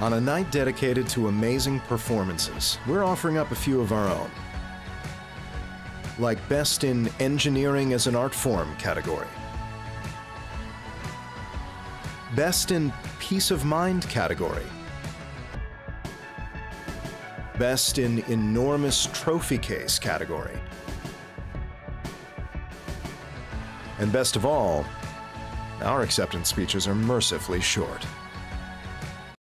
On a night dedicated to amazing performances, we're offering up a few of our own. Like Best in Engineering as an Art Form category. Best in Peace of Mind category. Best in Enormous Trophy Case category. And best of all, our acceptance speeches are mercifully short.